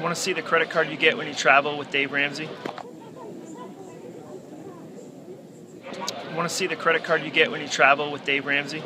Want to see the credit card you get when you travel with Dave Ramsey? Want to see the credit card you get when you travel with Dave Ramsey?